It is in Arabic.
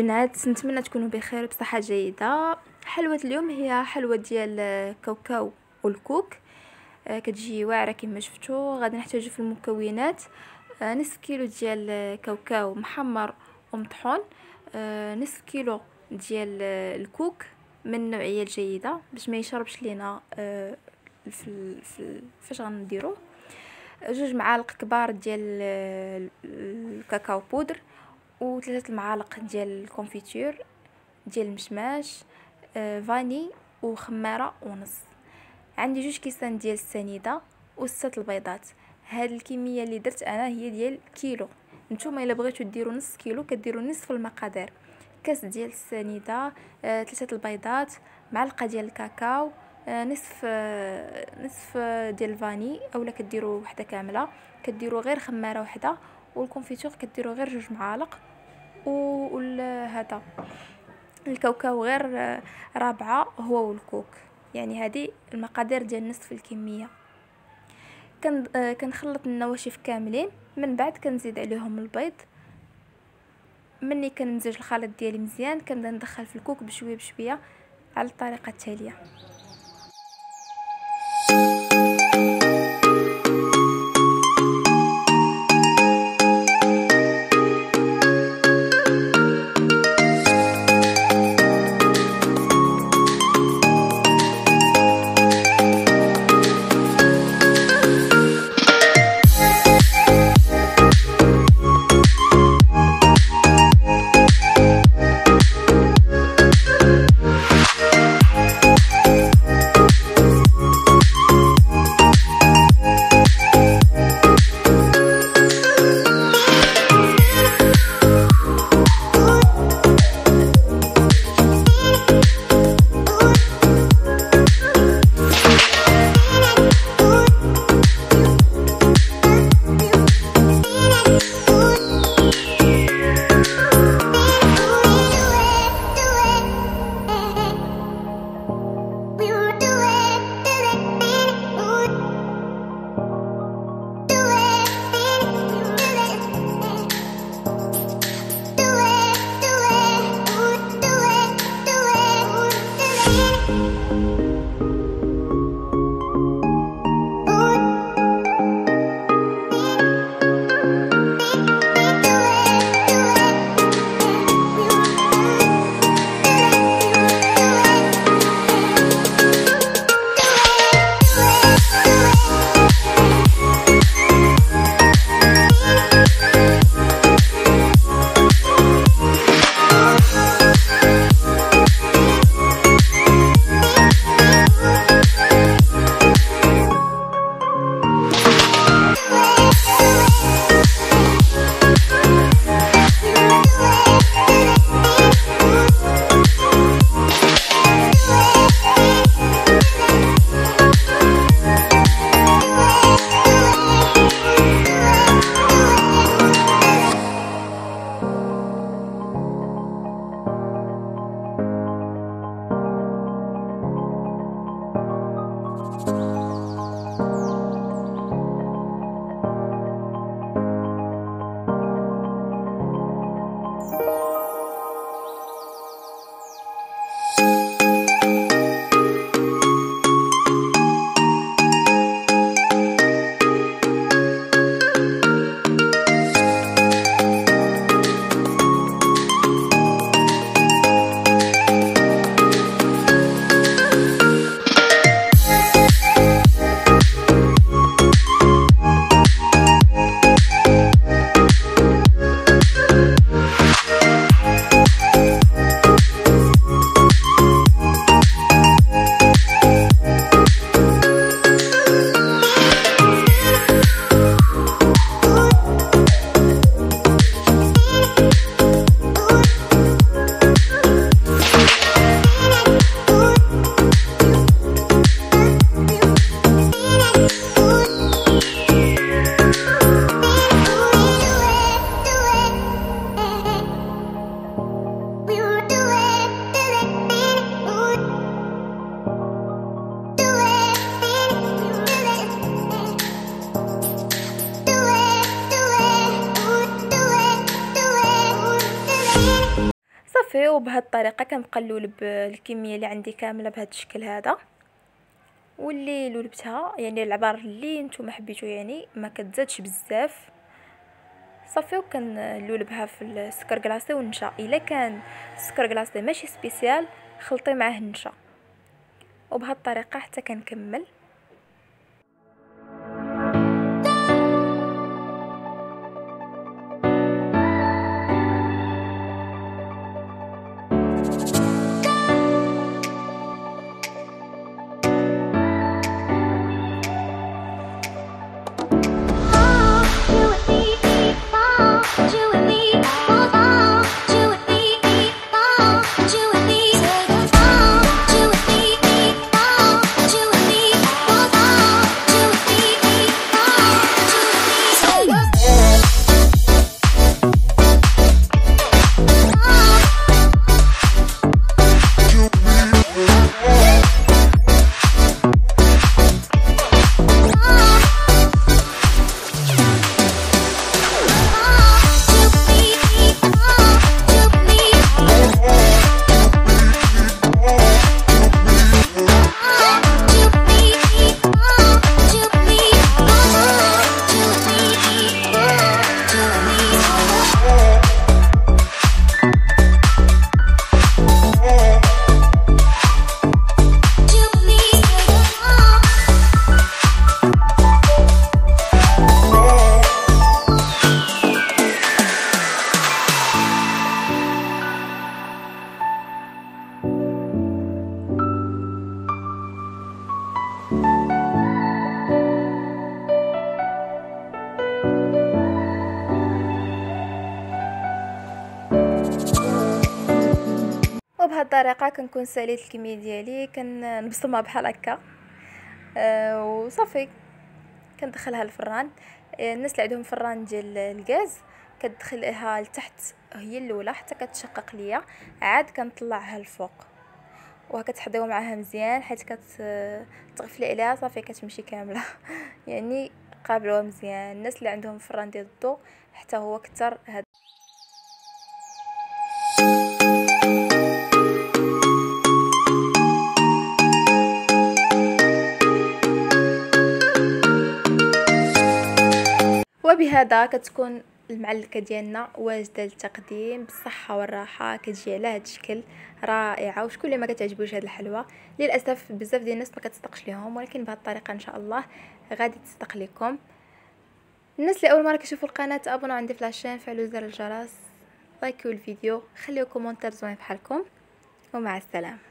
البنات نتمنى تكونوا بخير بصحة جيدة. حلوة اليوم هي حلوة ديال الكاوكاو والكوك. آه، كتجي واعرة كما شفتوا غادي نحتاج في المكونات. آه، نصف كيلو ديال الكاوكاو محمر ومطحون آه، نصف كيلو ديال الكوك من النوعيه الجيده باش ما يشربش لينا فاش غنديروه جوج معالق كبار ديال الكاكاو بودر. وثلاثة المعالق ديال ال confiture ديال المشماش آه فاني وخماره ونص عندي جوج كيسان ديال السنيدة وستة البيضات. هاد الكمية اللي درت أنا هي ديال كيلو. نتوما إلا بغيتو ديروا نص كيلو كديروا نصف المقادير. كاس ديال السنيدة آه ثلاثة البيضات معلقة ديال الكاكاو آه نصف آه نصف ديال الفاني أولا كديروا وحدة كاملة. كديروا غير خمارة وحدة وال confiture كديروا غير جوج معالق وهذا الكاوكاو غير رابعة هو والكوك. يعني هذه المقادير ديال نصف الكمية. كنخلط النواشف كاملين من بعد كنزيد عليهم البيض. مني كنمزج الخليط ديالي مزيان كنبدا ندخل في الكوك بشوية بشوية على الطريقة التالية. صافي وبهذه الطريقة كنبقى نلولب الكمية اللي عندي كاملة بهذا الشكل هذا. واللي لولبتها يعني العبار اللي نتوما حبيتو يعني ما كتزادش بزاف. صافي وكنلولبها في السكر كلاصي والنشا. إلا كان السكر كلاصي ماشي سبيسيال خلطي معاه النشا. وبهذه الطريقة حتى كنكمل. وبهذه الطريقة كنكون ساليت الكمية ديالي كنبصمها بحال هكا. أه وصافي كندخلها الفران آه، الناس اللي عندهم فران ديال الغاز كتدخلها لتحت هي الأولى حتى كتشقق ليا. عاد كنطلعها الفوق وكتحضيو معاها مزيان حيت كتغفلي عليها صافي كتمشي كاملة. يعني قابلوها مزيان. الناس اللي عندهم فران ديال الضو حتى هو كثر هاد وبهذا كتكون المعلكه ديالنا واجدة للتقديم بالصحة والراحة كتجي على هذا الشكل رائعة وشكون اللي ما كتعجبوش هذه الحلوى للأسف بزاف ديال الناس ما كتصدقش ليهم ولكن بهذه الطريقة إن شاء الله غادي تصدق لكم الناس اللي أول مرة كيشوفوا القناة أبونوا عندي في la chaîne فعلوا زر الجرس لايكوا الفيديو خليو commentaire زوين بحالكم ومع السلامة.